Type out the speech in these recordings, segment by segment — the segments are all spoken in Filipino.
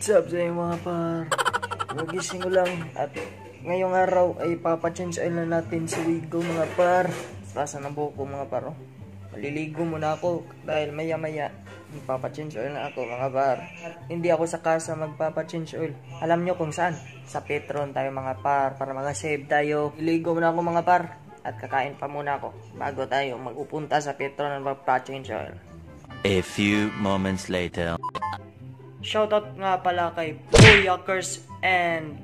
What's up sa inyo mga par? Nagising ko lang at ngayong araw ay papachange oil na natin si Wigo mga par. Tasa ng buhok ko mga par. oh. Maliligo muna ako dahil maya maya magpapachange oil na ako mga par. Hindi ako sa kasa magpapachange oil. Alam nyo kung saan? Sa Petron tayo mga par para mga save tayo. Liligo muna ako mga par at kakain pa muna ako bago tayo magupunta sa Petron at magpa-change oil. A few moments later. Shoutout nga pala kay Boyakers and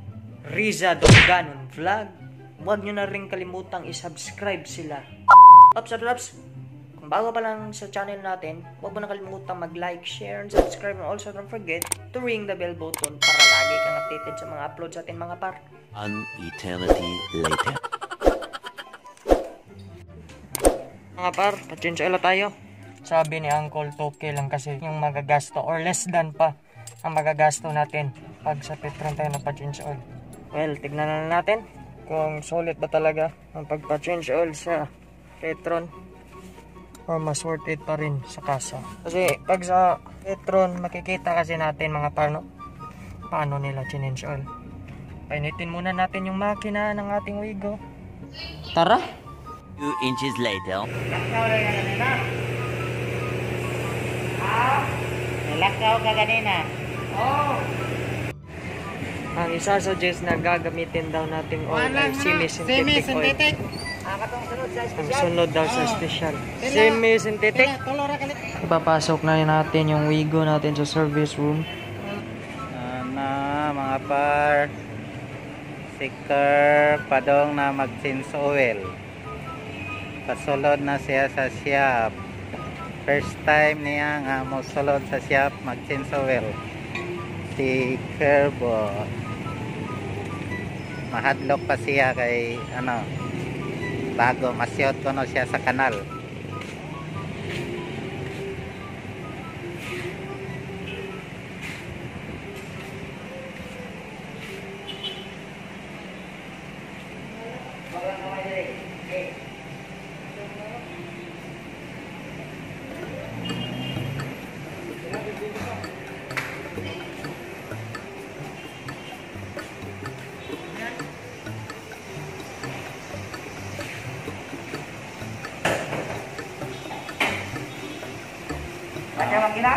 Riza Donganon Vlog. Huwag nyo na rin kalimutang isubscribe sila. Ups at ups, kung bago pa lang sa channel natin, huwag mo na kalimutang mag-like, share, and subscribe. And also don't forget to ring the bell button para lagi kang updated sa mga uploads natin mga par. An eternity later. Mga par, na tayo. Sabi ni Uncle Toke lang kasi yung magagasto or less than pa ang magagasto natin pag sa Petron tayo na pa-change oil. Well, tignan na natin kung solid ba talaga ang pagpa-change oil sa Petron or mas worth it pa rin sa kasa. Kasi pag sa Petron, makikita kasi natin mga paano paano nila change oil. Painitin muna natin yung makina ng ating Wigo. Tara! Two inches later. Nalakaw ka kanina. Ang isa-suggest na gagamitin daw nating oil ay semi-synthetic oil. Semi-synthetic. Ang sunod daw sa special. Semi-synthetic. Ipapasok na natin yung Wigo natin sa service room. Ano, mga par. Siker, padong na mag-change oil. Pasulod na siya sa shop. First time niya nga mo sulod sa shop mag-change oil. Si Kerbo. Mahadlok pa siya kay ano bago masyot ko no siya sa kanal. Ada makina?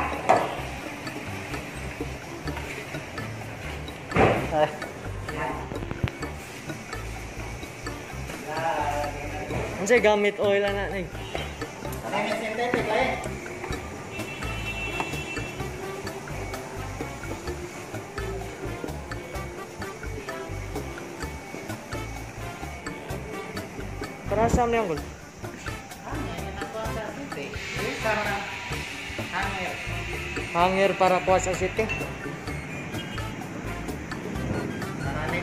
Ano siya gamit oil na natin? Para saan na yung gold? Hanger para kuha sa city. Para.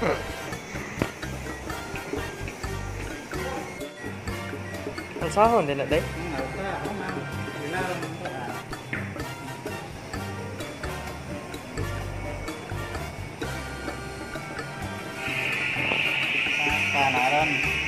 Ang sahon din na day. Nah.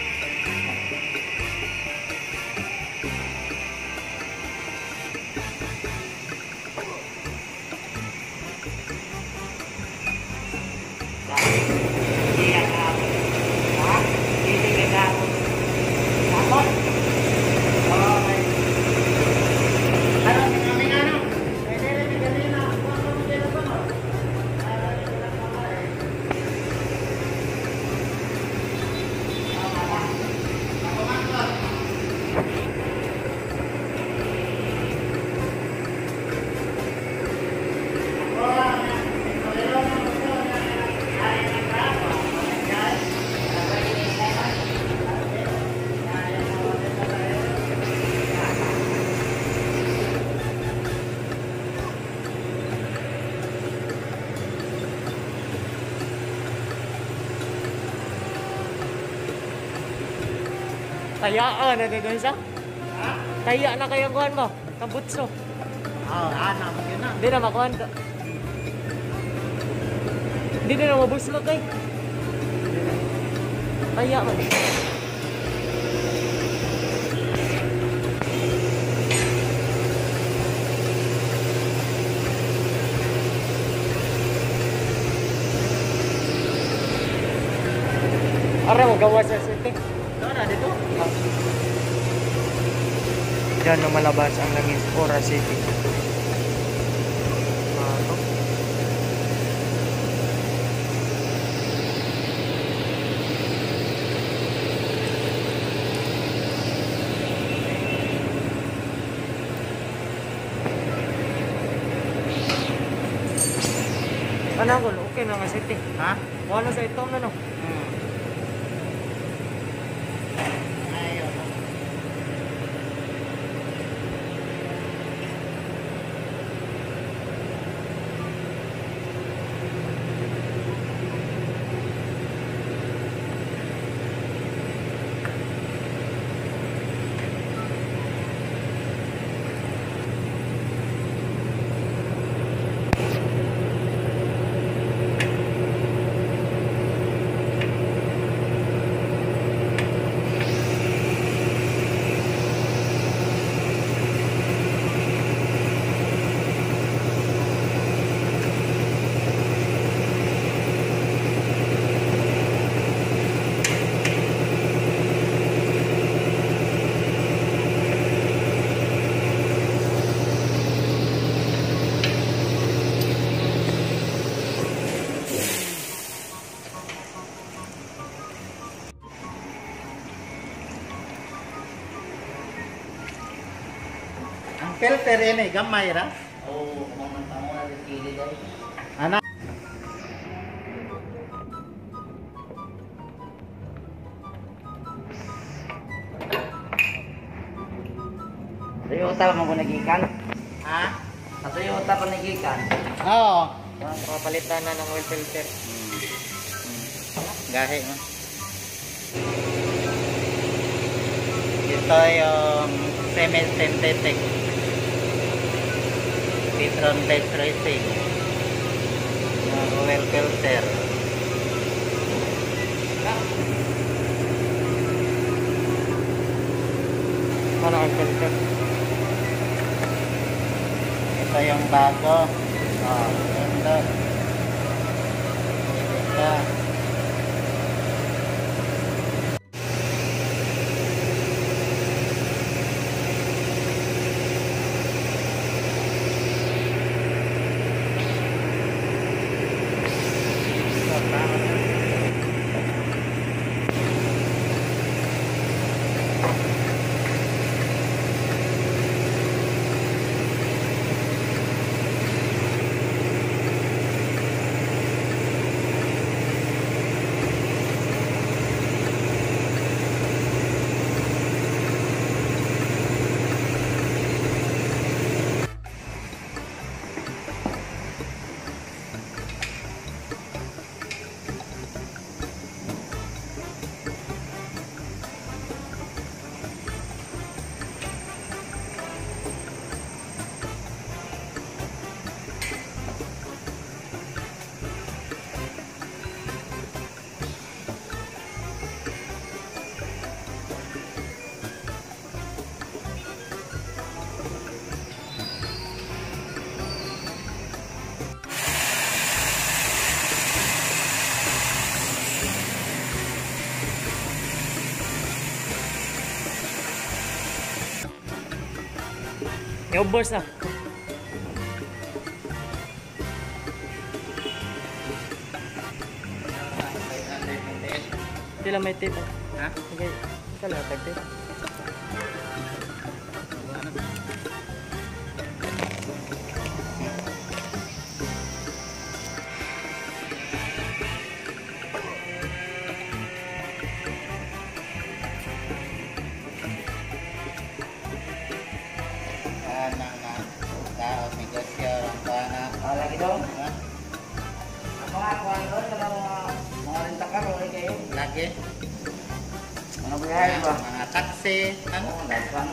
Tayaan na din siya. Taya na kayo kuhan mo. Kabutso. Oh, ano mo yun na. Hindi na makuhan ka. Hindi na mabuslot ay. Kaya man. Ara mo gawa sa city. Ano dito? Diyan na malabas ang langis Ora City. Ano ko, okay na nga city. Ha? Wala sa itong na Filter ini gamay ra. Oo, kung man tamo na kili dai. Ana. Toyota man ko nagikan. Ha? Sa Toyota pa nagikan. Oo. Papalitan na ng oil filter. Gahe mo. Ito yung semi-synthetic Petron based racing yung oil filter. Ano ang filter? ito yung bago. Oh, ito Ito, Iubos na. Sila may tape. ah. Ha? Okay. Kala tag tape. Ako nga kuan doon sa mga mga rentakar ulit kayo. Lagi. Mga biyahe ba? Mga taxi. Ano? Oo, dapat.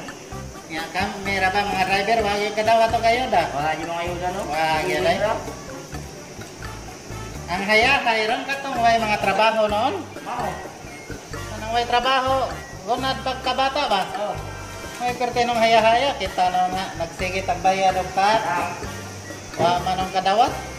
Nga kami, ba mga driver, wag yung kadawa to kayo da. Wala di mga ayuda no? Wala, yun, ay. Ang haya, hayron ka tong way mga trabaho noon. Mao. Anong way trabaho? Gunad pagkabata ba? Oh. May perte nung haya-haya, kita no nga, nagsigit ang bayad ng kat. Ah. Wa man ang kadawat.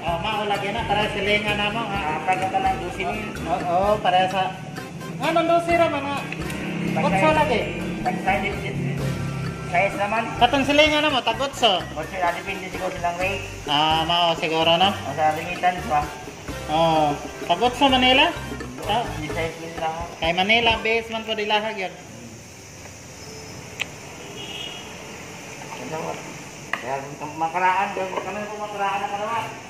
Oh, maulag yan na para silingan na mo. Ah. Nakapag ka na, 12 mil. Oo, oh, para sa Ano do sira mga Kutso lagi. Pag-sign Size naman. Katong silingan na mo tagutso. Kasi ah, depende siguro silang rate. Ah, mao siguro no. O sa remittance ba? Oh, tagutso Manila. 16 mil lang. kay Manila base man ko dilahag yun. Makaraan, makaraan na kadawat.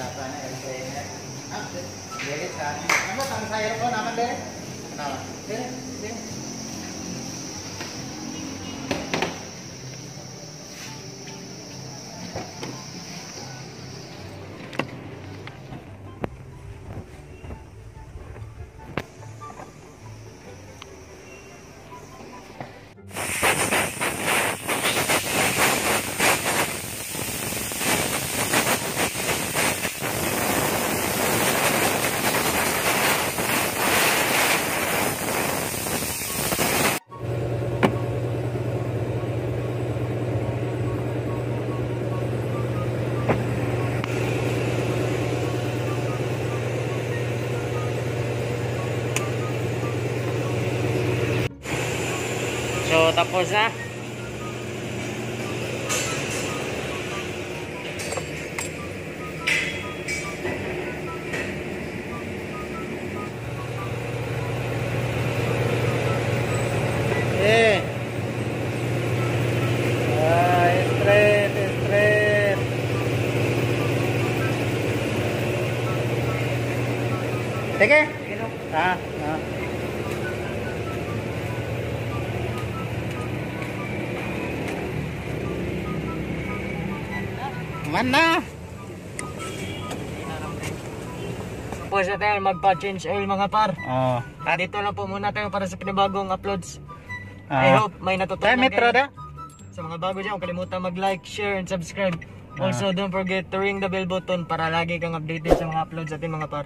Sapa na LCN. Ah, dili sa akin. Ano ang sayo ko naman din? Ano? Dili, dili. So, tapos na. Eh. Ah, straight, straight. Sige. Ah, ah. Mana? Tapos na tayo magpa-change oil mga par. Oh. Ah, dito lang po muna tayo para sa pinibagong uploads. I Ah. hope may natutunan Tayo metro da? Sa mga bago dyan, huwag kalimutan mag-like, share, and subscribe. Also, don't forget to ring the bell button para lagi kang updated sa mga uploads natin mga par.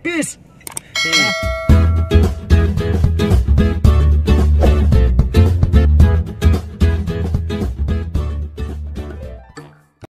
Peace! Si.